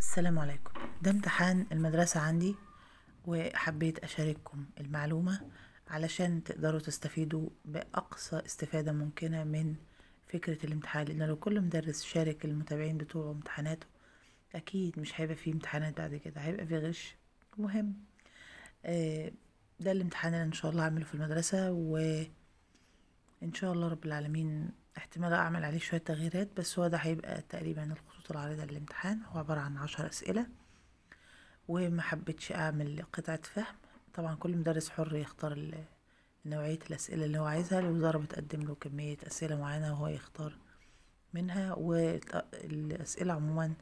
السلام عليكم. ده امتحان المدرسة عندي وحبيت أشارككم المعلومة علشان تقدروا تستفيدوا بأقصى استفادة ممكنة من فكرة الامتحان لأن لو كل مدرس شارك المتابعين بتوعه امتحاناته أكيد مش هيبقى فيه امتحانات بعد كده هيبقى فيه غش. مهم. آه، ده الامتحان اللي إن شاء الله هعمله في المدرسة وإن شاء الله رب العالمين احتمال أعمل عليه شوية تغييرات بس هو ده هيبقى تقريبا الخطوط العريضة للامتحان. هو عبارة عن عشر أسئلة وما حبيتش أعمل قطعة فهم. طبعا كل مدرس حر يختار نوعية الأسئلة اللي هو عايزها. الوزارة بتقدم له كمية أسئلة معينة وهو يختار منها والأسئلة عموما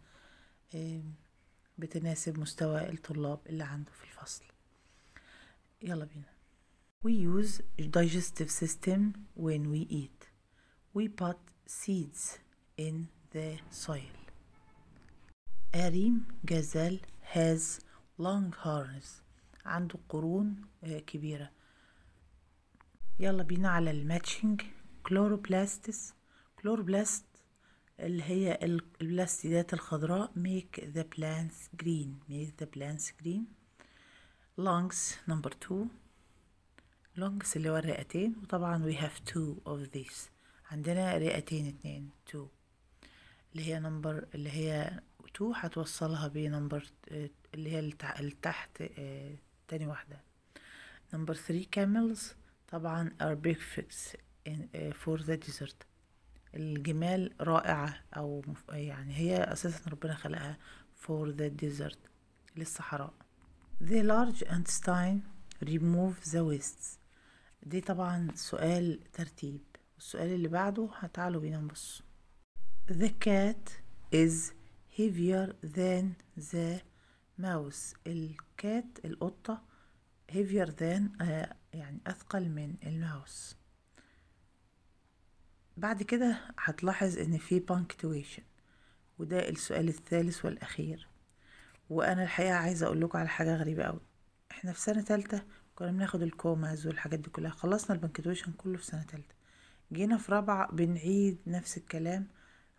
بتناسب مستوى الطلاب اللي عنده في الفصل. يلا بينا. We use digestive system when we eat. We put seeds in the soil. A rim gazelle has long horns. عنده قرون آه، كبيرة. يلا بينا على ال matching chloroplasts chloroplast اللي هي ال- البلاستيدات الخضراء make the plants green make the plants green lungs number two lungs اللي هو الرئتين وطبعا we have two of these عندنا رئتين اتنين two اللي هي number اللي هي two هتوصلها ب number اللي هي اللي تحت آه، تاني واحدة. number three camels طبعا are perfect for the desert. الجمال رائعة أو يعني هي أساسا ربنا خلقها for the desert. للصحراء The large intestine remove the wastes. دي طبعا سؤال ترتيب. والسؤال اللي بعده تعالوا بينا نبص. The cat is heavier than the mouse. الكات القطة heavier than آه، يعني أثقل من الماوس. بعد كده هتلاحظ إن في punctuation وده السؤال الثالث والأخير. وأنا الحقيقة عايزة أقول لكم على حاجة غريبة قوي إحنا في سنة تالتة كنا بناخد ال commas والحاجات دي كلها. خلصنا ال punctuation كله في سنة تالتة. جينا في رابعة بنعيد نفس الكلام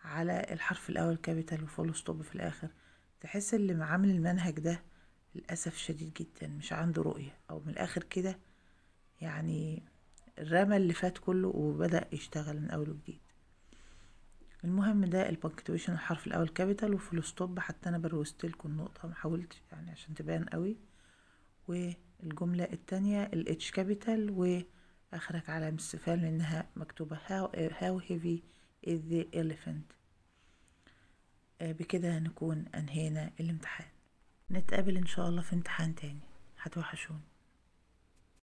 على الحرف الأول capital و full stop في الآخر. تحس اللي عامل المنهج ده للأسف شديد جدا مش عنده رؤية. أو من الآخر كده يعني رمى اللي فات كله وبدأ يشتغل من أول وجديد. المهم ده ال punctuation الحرف الأول capital و full stop حتى أنا بروزت لكم النقطة ما حاولتش يعني عشان تبان قوي. والجملة التانية ال H capital وآخرك علامة استفهام لأنها مكتوبة. How, how heavy is the elephant? آه، بكده نكون أنهينا الامتحان. نتقابل إن شاء الله في امتحان تاني. هتوحشوني.